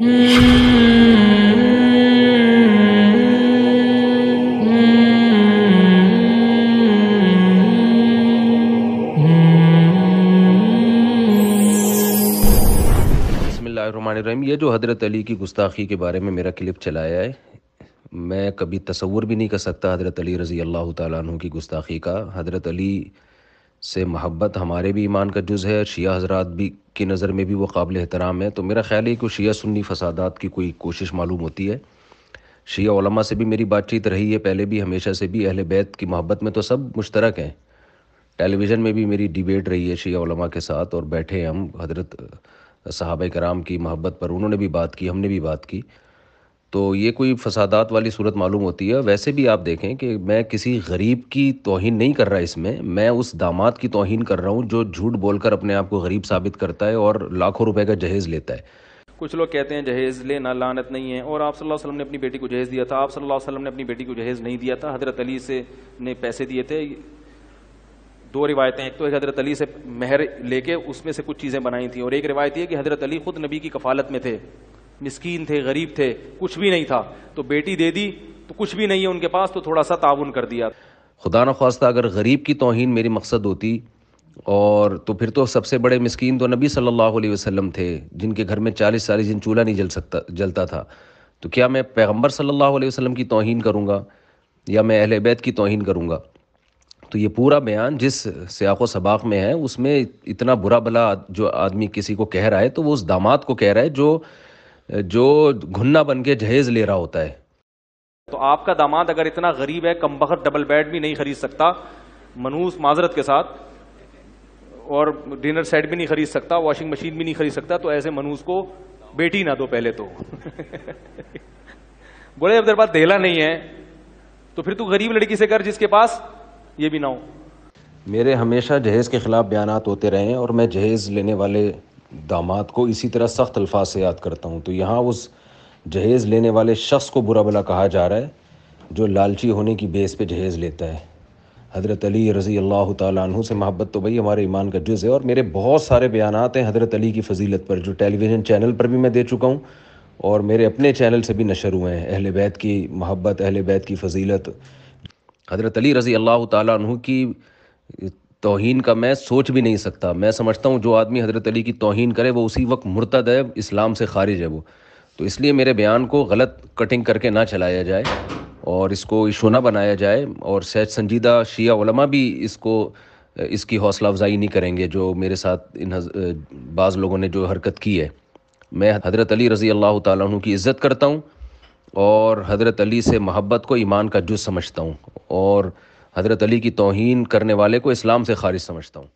ये जो हज़रत अली की गुस्ताखी के बारे में मेरा क्लिप चलाया है, मैं कभी तस्वुर भी नहीं कर सकता हज़रत अली रज़ी अल्लाह तु की गुस्ताखी का। हज़रत अली से महब्बत हमारे भी ईमान का जुज़ है शिया हजरात भी की नज़र में भी वो काबिल एहतराम है। तो मेरा ख्याल है कि शिया सुन्नी फसादात की कोई कोशिश मालूम होती है। शिया से भी मेरी बातचीत रही है, पहले भी, हमेशा से भी। अहल बैत की मोहब्बत में तो सब मुश्तरक हैं। टेलीविज़न में भी मेरी डिबेट रही है शिया के साथ, और बैठे हम, हज़रत साहब कराम की मोहब्बत पर। उन्होंने भी बात की, हमने भी बात की। तो ये कोई फसादात वाली सूरत मालूम होती है। वैसे भी आप देखें कि मैं किसी गरीब की तोहन नहीं कर रहा इसमें। मैं उस दामाद की तोहन कर रहा हूँ जो झूठ बोलकर अपने आप को गरीब साबित करता है और लाखों रुपए का जहेज़ लेता है। कुछ लोग कहते हैं, जहेज़ लेना लानत नहीं है। और आप सल्लल्लाहु अलैहि वसल्लम ने अपनी बेटी को जहेज़ दिया था। आप सल्लल्लाहु अलैहि वसल्लम ने अपनी बेटी को जहेज़ नहीं दिया था। हज़रत अली से ने पैसे दिए थे। दो रिवायतें एक तो एक हज़रत अली से महर लेके उसमें से कुछ चीज़ें बनाई थी। और एक रिवायत ये कि हज़रत अली खुद नबी की कफालत में थे। मिसकीन थे, गरीब थे, कुछ भी नहीं था। तो बेटी दे दी तो कुछ भी नहीं है उनके पास तो थोड़ा सा ताउन कर दिया। खुदा न खास्ता अगर गरीब की तोहन मेरी मकसद होती, और तो फिर तो सबसे बड़े मिसकीन तो नबी सल्लल्लाहु अलैहि वसल्लम थे, जिनके घर में चालीस चालीस दिन चूल्हा नहीं जल सकता, जलता था। तो क्या मैं पैगंबर सल्लल्लाहु अलैहि वसल्लम की तोहन करूँगा, या मैं अहल बैत की तोहन करूँगा? तो ये पूरा बयान जिस सियाको सबाक में है, उसमें इतना बुरा भला जो आदमी किसी को कह रहा है तो वो उस दामाद को कह रहा है, जो जो घुन्ना बन के जहेज ले रहा होता है। तो आपका दामाद अगर इतना गरीब है कम बखत डबल बेड भी नहीं खरीद सकता मनूस माजरत के साथ और डिनर सेट भी नहीं खरीद सकता वॉशिंग मशीन भी नहीं खरीद सकता तो ऐसे मनूस को बेटी ना दो पहले तो। बोले जब तेरे पास देला नहीं है तो फिर तू गरीब लड़की से कर जिसके पास ये भी ना हो। मेरे हमेशा जहेज़ के ख़िलाफ़ बयान होते रहे हैं और मैं जहेज़ लेने वाले दामाद को इसी तरह सख्त अल्फाज से याद करता हूँ। तो यहाँ उस जहेज़ लेने वाले शख्स को बुरा भला कहा जा रहा है, जो लालची होने की बेस पे जहेज़ लेता है। हज़रत अली रज़ी अल्लाह तु से मोहब्बत तो भाई हमारे ईमान का जुज़ है, और मेरे बहुत सारे बयान हैं हज़रत अली की फजीलत पर, जो टेलीविज़न चैनल पर भी मैं दे चुका हूँ, और मेरे अपने चैनल से भी नशर हुए हैं। अहल बैत की मोहब्बत, अहल बैत की फजीलत। हज़रत अली रज़ी अल्लाह तु की तोहन का मैं सोच भी नहीं सकता। मैं समझता हूँ जो आदमी हज़रत अली की तोहन करे, वो उसी वक्त मुर्तद है, इस्लाम से खारिज है वो। तो इसलिए मेरे बयान को गलत कटिंग करके ना चलाया जाए और इसको इशू ना बनाया जाए और सहज संजीदा शिया भी इसको, इसकी हौसला अफजाई नहीं करेंगे जो मेरे साथ इन बाज़ लोगों ने जो हरकत की है। मैं हज़रत अली रज़ी अल्लाह तु की इज़्ज़त करता हूँ और हज़रत अली से मोहब्बत को ईमान का जुज़ समझता हूँ और हज़रत अली की तोहन करने वाले को इस्लाम से खारिज समझता हूँ।